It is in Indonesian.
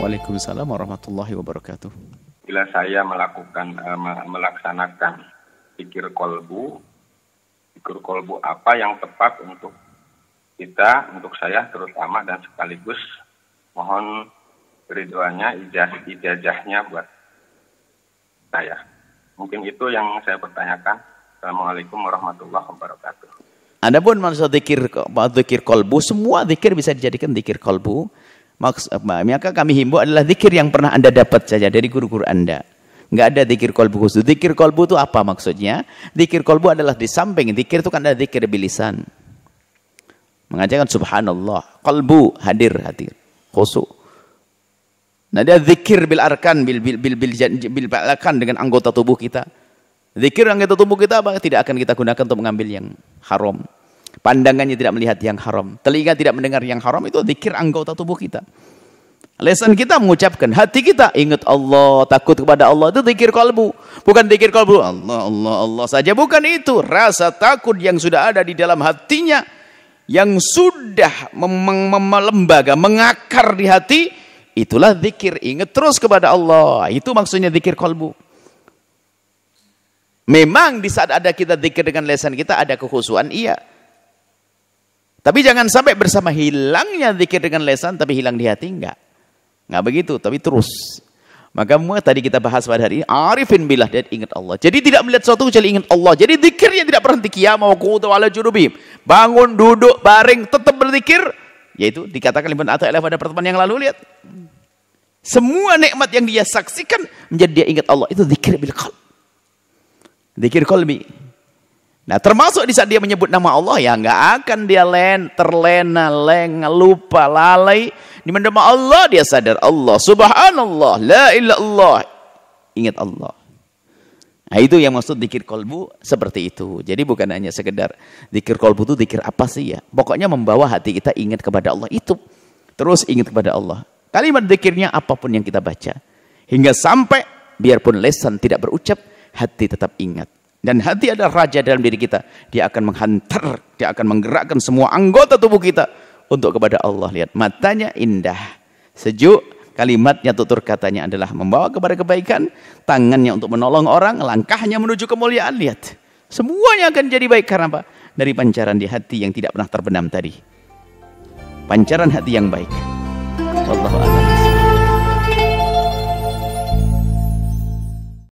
Waalaikumsalam warahmatullahi wabarakatuh. Bila saya melakukan uh, melaksanakan pikir kolbu, pikir kolbu apa yang tepat untuk kita, untuk saya terutama dan sekaligus mohon ridhoannya, ijazah ijazahnya buat saya. Mungkin itu yang saya pertanyakan. Assalamualaikum warahmatullahi wabarakatuh. Adapun maksud zikir, zikir kolbu, semua zikir bisa dijadikan zikir kolbu. Maks, maka kami himbau adalah zikir yang pernah Anda dapat saja dari guru-guru Anda. Enggak ada zikir kolbu khusus. Zikir kolbu itu apa maksudnya? Zikir kolbu adalah di samping. Zikir itu kan ada zikir bilisan. Mengajarkan subhanallah. Kolbu hadir hadir. Khusuk. Nah dia zikir bil arkan bil bil bil bil, bil, bil arkan dengan anggota tubuh kita. Zikir anggota tubuh kita apa? Tidak akan kita gunakan untuk mengambil yang haram. Pandangannya tidak melihat yang haram. Telinga tidak mendengar yang haram. Itu zikir anggota tubuh kita. Lesan kita mengucapkan. Hati kita ingat Allah. Takut kepada Allah. Itu zikir kalbu. Bukan zikir kalbu. Allah, Allah, Allah saja. Bukan itu. Rasa takut yang sudah ada di dalam hatinya. Yang sudah melembaga, mengakar di hati. Itulah zikir. Ingat terus kepada Allah. Itu maksudnya zikir kalbu. Memang di saat ada kita zikir dengan lesan kita ada kekhusuan, iya. Tapi jangan sampai bersama hilangnya zikir dengan lesan tapi hilang di hati enggak. Enggak begitu, tapi terus. Maka tadi kita bahas pada hari ini arifin billah dan ingat Allah. Jadi tidak melihat sesuatu kecuali ingat Allah. Jadi zikirnya tidak berhenti qiyam wa qu'ud ala junubihim. Bangun, duduk, baring, tetap berzikir. Yaitu dikatakan Ibn Athaillah pada pertemuan yang lalu lihat. Semua nikmat yang dia saksikan menjadi dia ingat Allah. Itu zikir bil qalb. Zikir qalbi. Nah termasuk di saat dia menyebut nama Allah ya nggak akan dia len, terlena, leng, lupa, lalai. Di nama Allah dia sadar Allah, subhanallah, la Allah. Ingat Allah. Nah itu yang maksud zikir kolbu seperti itu. Jadi bukan hanya sekedar zikir kolbu itu zikir apa sih ya. Pokoknya membawa hati kita ingat kepada Allah itu. Terus ingat kepada Allah. Kalimat zikirnya apa pun yang kita baca. Hingga sampai biarpun lesan tidak berucap, hati tetap ingat. Dan hati adalah raja dalam diri kita. Dia akan menghantar, dia akan menggerakkan semua anggota tubuh kita untuk kepada Allah. Lihat, matanya indah, sejuk, kalimatnya tutur katanya adalah membawa kepada kebaikan, tangannya untuk menolong orang, langkahnya menuju kemuliaan. Lihat, semuanya akan jadi baik karena apa? Dari pancaran di hati yang tidak pernah terbenam tadi. Pancaran hati yang baik. Allah